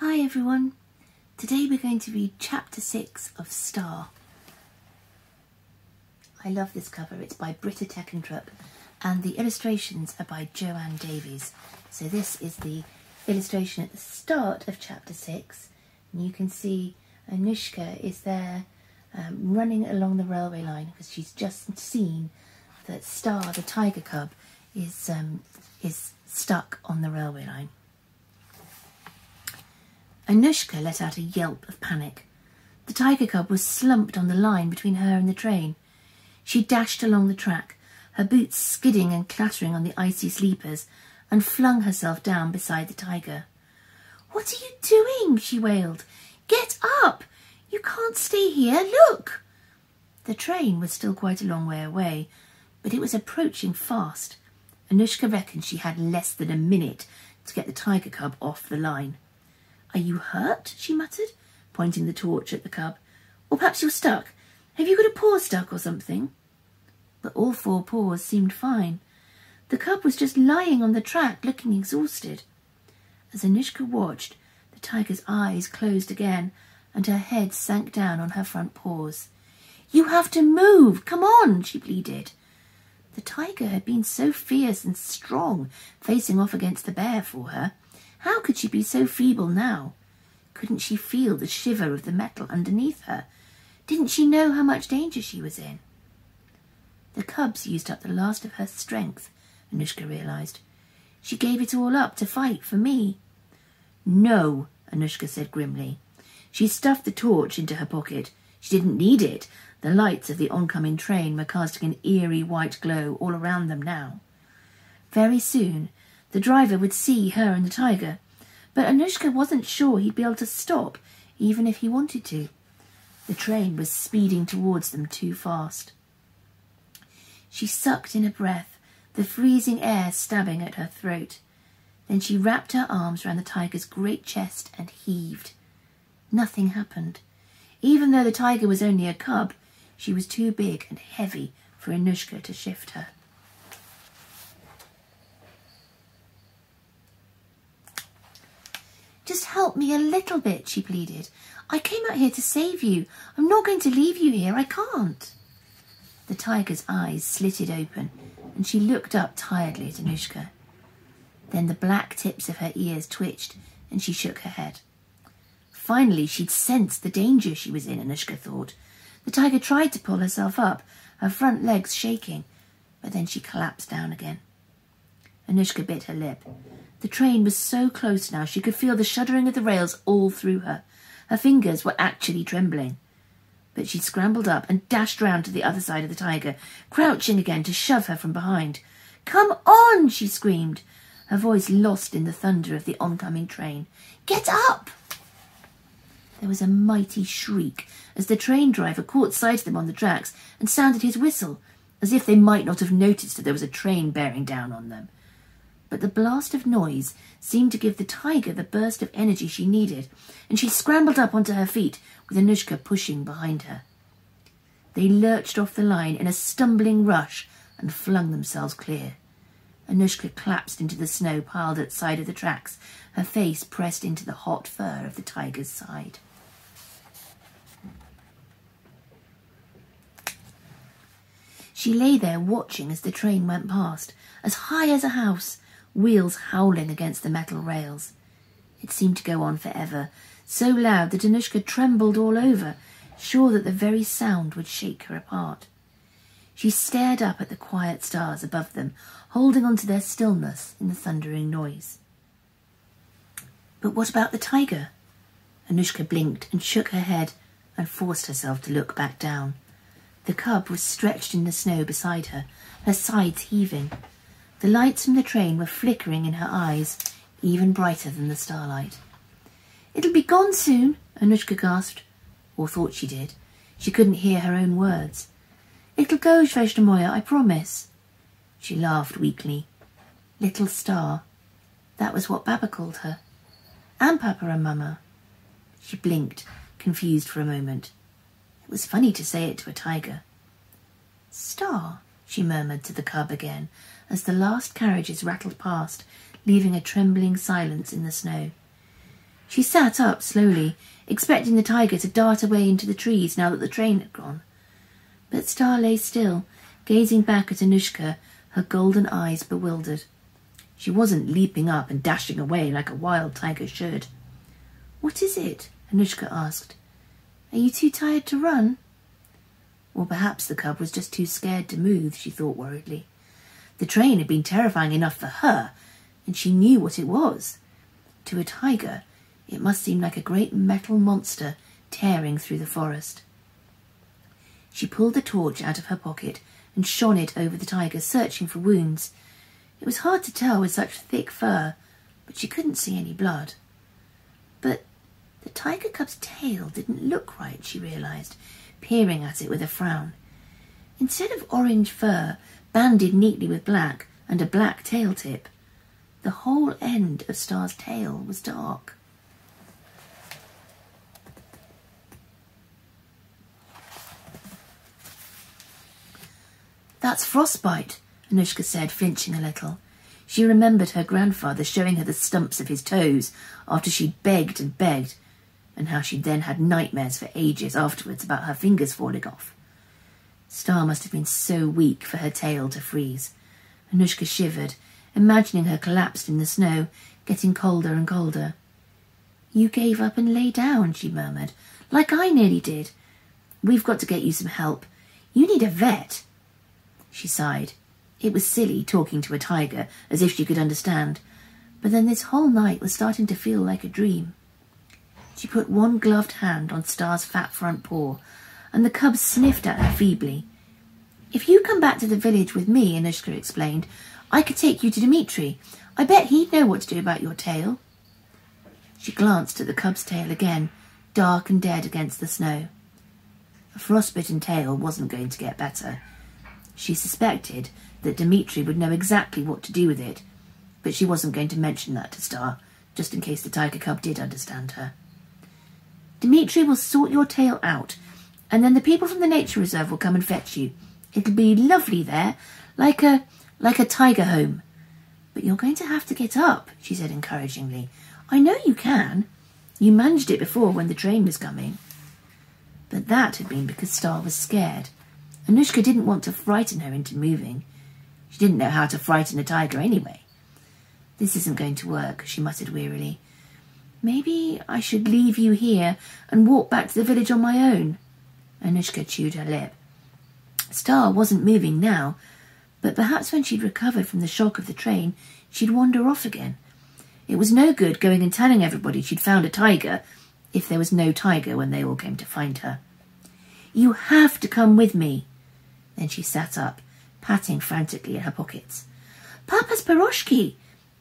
Hi everyone. Today we're going to read chapter 6 of Star. I love this cover. It's by Britta Teckentrup and the illustrations are by Joanne Davies. So this is the illustration at the start of chapter 6 and you can see Anushka is there um, running along the railway line because she's just seen that Star, the tiger cub, is, um, is stuck on the railway line. Anushka let out a yelp of panic. The tiger cub was slumped on the line between her and the train. She dashed along the track, her boots skidding and clattering on the icy sleepers, and flung herself down beside the tiger. What are you doing? she wailed. Get up! You can't stay here. Look! The train was still quite a long way away, but it was approaching fast. Anushka reckoned she had less than a minute to get the tiger cub off the line. Are you hurt? she muttered, pointing the torch at the cub. Or perhaps you're stuck. Have you got a paw stuck or something? But all four paws seemed fine. The cub was just lying on the track, looking exhausted. As Anushka watched, the tiger's eyes closed again, and her head sank down on her front paws. You have to move! Come on! she pleaded. The tiger had been so fierce and strong, facing off against the bear for her, how could she be so feeble now? Couldn't she feel the shiver of the metal underneath her? Didn't she know how much danger she was in? The cubs used up the last of her strength, Anushka realized. She gave it all up to fight for me. No, Anushka said grimly. She stuffed the torch into her pocket. She didn't need it. The lights of the oncoming train were casting an eerie white glow all around them now. Very soon the driver would see her and the tiger, but Anushka wasn't sure he'd be able to stop, even if he wanted to. The train was speeding towards them too fast. She sucked in a breath, the freezing air stabbing at her throat. Then she wrapped her arms round the tiger's great chest and heaved. Nothing happened. Even though the tiger was only a cub, she was too big and heavy for Anushka to shift her. Help me a little bit, she pleaded. I came out here to save you. I'm not going to leave you here. I can't. The tiger's eyes slitted open, and she looked up tiredly at Anushka. Then the black tips of her ears twitched, and she shook her head. Finally, she'd sensed the danger she was in, Anushka thought. The tiger tried to pull herself up, her front legs shaking, but then she collapsed down again. Anushka bit her lip. The train was so close now she could feel the shuddering of the rails all through her. Her fingers were actually trembling. But she scrambled up and dashed round to the other side of the tiger, crouching again to shove her from behind. Come on, she screamed, her voice lost in the thunder of the oncoming train. Get up! There was a mighty shriek as the train driver caught sight of them on the tracks and sounded his whistle, as if they might not have noticed that there was a train bearing down on them but the blast of noise seemed to give the tiger the burst of energy she needed, and she scrambled up onto her feet with Anushka pushing behind her. They lurched off the line in a stumbling rush and flung themselves clear. Anushka collapsed into the snow piled at the side of the tracks, her face pressed into the hot fur of the tiger's side. She lay there watching as the train went past, as high as a house, wheels howling against the metal rails. It seemed to go on forever, so loud that Anushka trembled all over, sure that the very sound would shake her apart. She stared up at the quiet stars above them, holding on to their stillness in the thundering noise. But what about the tiger? Anushka blinked and shook her head and forced herself to look back down. The cub was stretched in the snow beside her, her sides heaving. The lights from the train were flickering in her eyes, even brighter than the starlight. It'll be gone soon, Anushka gasped, or thought she did. She couldn't hear her own words. It'll go, Sveshnamoya, I promise. She laughed weakly. Little star. That was what Baba called her. And Papa and Mama. She blinked, confused for a moment. It was funny to say it to a tiger. Star, she murmured to the cub again, as the last carriages rattled past, leaving a trembling silence in the snow. She sat up slowly, expecting the tiger to dart away into the trees now that the train had gone. But Star lay still, gazing back at Anushka, her golden eyes bewildered. She wasn't leaping up and dashing away like a wild tiger should. What is it? Anushka asked. Are you too tired to run? Or perhaps the cub was just too scared to move, she thought worriedly. The train had been terrifying enough for her, and she knew what it was. To a tiger, it must seem like a great metal monster tearing through the forest. She pulled the torch out of her pocket and shone it over the tiger, searching for wounds. It was hard to tell with such thick fur, but she couldn't see any blood. But the tiger cub's tail didn't look right, she realized, peering at it with a frown. Instead of orange fur, banded neatly with black, and a black tail tip, the whole end of Star's tail was dark. That's frostbite, Anushka said, flinching a little. She remembered her grandfather showing her the stumps of his toes after she'd begged and begged, and how she'd then had nightmares for ages afterwards about her fingers falling off. Star must have been so weak for her tail to freeze. Anushka shivered, imagining her collapsed in the snow, getting colder and colder. You gave up and lay down, she murmured, like I nearly did. We've got to get you some help. You need a vet. She sighed. It was silly talking to a tiger as if she could understand, but then this whole night was starting to feel like a dream. She put one gloved hand on Star's fat front paw, and the cub sniffed at her feebly. If you come back to the village with me, Anushka explained, I could take you to Dmitri. I bet he'd know what to do about your tail. She glanced at the cub's tail again, dark and dead against the snow. A frostbitten tail wasn't going to get better. She suspected that Dmitri would know exactly what to do with it, but she wasn't going to mention that to Star, just in case the tiger cub did understand her. Dmitri will sort your tail out, and then the people from the nature reserve will come and fetch you. It'll be lovely there, like a like a tiger home. But you're going to have to get up, she said encouragingly. I know you can. You managed it before when the train was coming. But that had been because Star was scared. Anushka didn't want to frighten her into moving. She didn't know how to frighten a tiger anyway. This isn't going to work, she muttered wearily. Maybe I should leave you here and walk back to the village on my own. Anushka chewed her lip. Star wasn't moving now, but perhaps when she'd recovered from the shock of the train, she'd wander off again. It was no good going and telling everybody she'd found a tiger if there was no tiger when they all came to find her. You have to come with me. Then she sat up, patting frantically at her pockets. Papa's piroshki!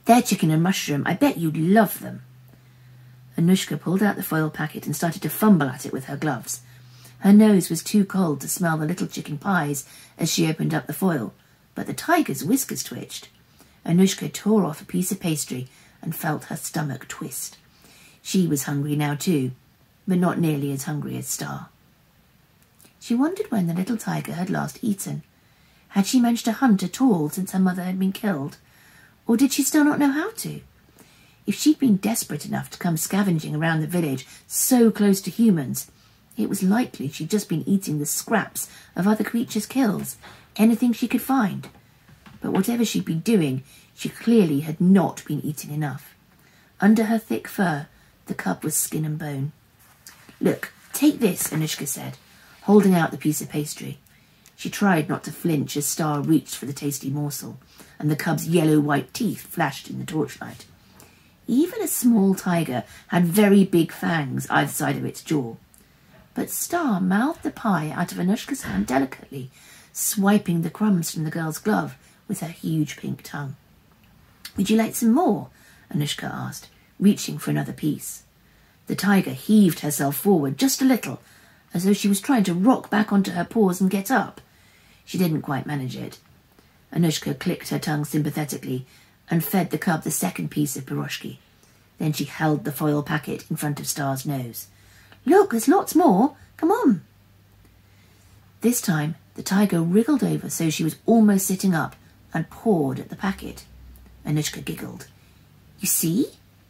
They're chicken and mushroom. I bet you'd love them. Anushka pulled out the foil packet and started to fumble at it with her gloves. Her nose was too cold to smell the little chicken pies as she opened up the foil, but the tiger's whiskers twitched. Anushka tore off a piece of pastry and felt her stomach twist. She was hungry now too, but not nearly as hungry as Star. She wondered when the little tiger had last eaten. Had she managed to hunt at all since her mother had been killed? Or did she still not know how to? If she'd been desperate enough to come scavenging around the village so close to humans, it was likely she'd just been eating the scraps of other creatures' kills, anything she could find. But whatever she'd been doing, she clearly had not been eating enough. Under her thick fur, the cub was skin and bone. Look, take this, Anushka said, holding out the piece of pastry. She tried not to flinch as Star reached for the tasty morsel, and the cub's yellow-white teeth flashed in the torchlight. Even a small tiger had very big fangs either side of its jaw. But Star mouthed the pie out of Anushka's hand delicately, swiping the crumbs from the girl's glove with her huge pink tongue. Would you like some more? Anushka asked, reaching for another piece. The tiger heaved herself forward just a little, as though she was trying to rock back onto her paws and get up. She didn't quite manage it. Anushka clicked her tongue sympathetically and fed the cub the second piece of piroshki. Then she held the foil packet in front of Star's nose. Look, there's lots more. Come on. This time, the tiger wriggled over so she was almost sitting up and pawed at the packet. Anushka giggled. You see?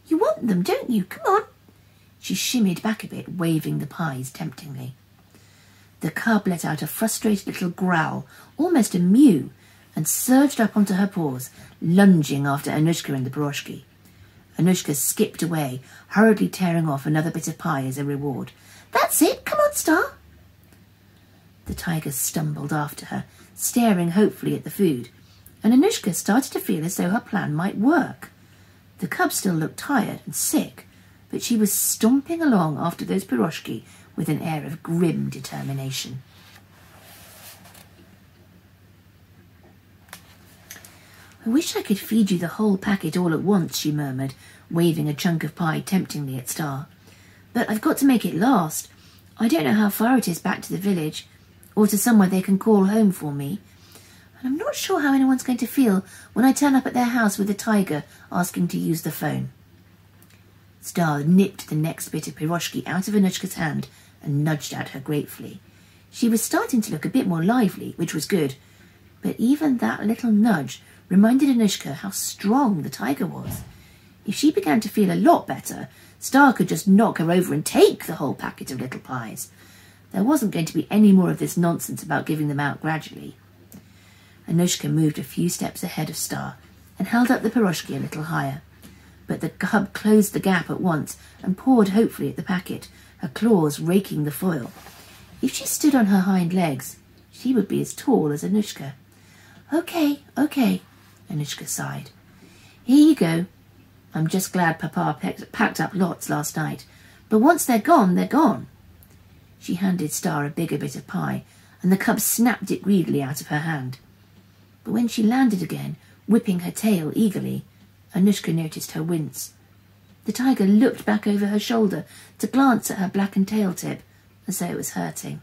You want them, don't you? Come on. She shimmied back a bit, waving the pies temptingly. The cub let out a frustrated little growl, almost a mew, and surged up onto her paws, lunging after Anushka and the piroshki. Anushka skipped away, hurriedly tearing off another bit of pie as a reward. That's it, come on, Star. The tiger stumbled after her, staring hopefully at the food, and Anushka started to feel as though her plan might work. The cub still looked tired and sick, but she was stomping along after those piroshki with an air of grim determination. Wish I could feed you the whole packet all at once, she murmured, waving a chunk of pie temptingly at Star. But I've got to make it last. I don't know how far it is back to the village, or to somewhere they can call home for me. And I'm not sure how anyone's going to feel when I turn up at their house with a tiger asking to use the phone. Star nipped the next bit of piroshki out of Anushka's hand and nudged at her gratefully. She was starting to look a bit more lively, which was good, but even that little nudge reminded Anushka how strong the tiger was. If she began to feel a lot better, Star could just knock her over and take the whole packet of little pies. There wasn't going to be any more of this nonsense about giving them out gradually. Anushka moved a few steps ahead of Star and held up the piroshki a little higher. But the cub closed the gap at once and pawed hopefully at the packet, her claws raking the foil. If she stood on her hind legs, she would be as tall as Anushka. Okay, okay, Anushka sighed. Here you go. I'm just glad Papa packed up lots last night, but once they're gone, they're gone. She handed Star a bigger bit of pie, and the cub snapped it greedily out of her hand. But when she landed again, whipping her tail eagerly, Anushka noticed her wince. The tiger looked back over her shoulder to glance at her blackened tail tip, as though it was hurting.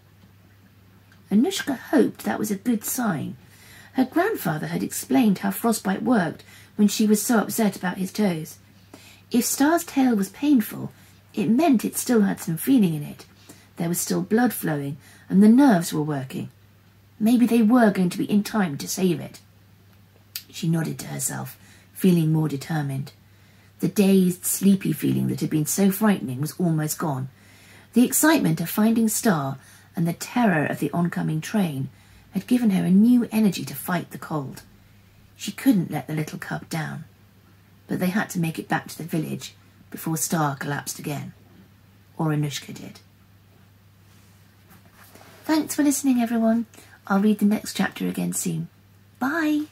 Anushka hoped that was a good sign, her grandfather had explained how frostbite worked when she was so upset about his toes. If Star's tail was painful, it meant it still had some feeling in it. There was still blood flowing, and the nerves were working. Maybe they were going to be in time to save it. She nodded to herself, feeling more determined. The dazed, sleepy feeling that had been so frightening was almost gone. The excitement of finding Star and the terror of the oncoming train had given her a new energy to fight the cold. She couldn't let the little cub down, but they had to make it back to the village before Star collapsed again, or Anushka did. Thanks for listening, everyone. I'll read the next chapter again soon. Bye!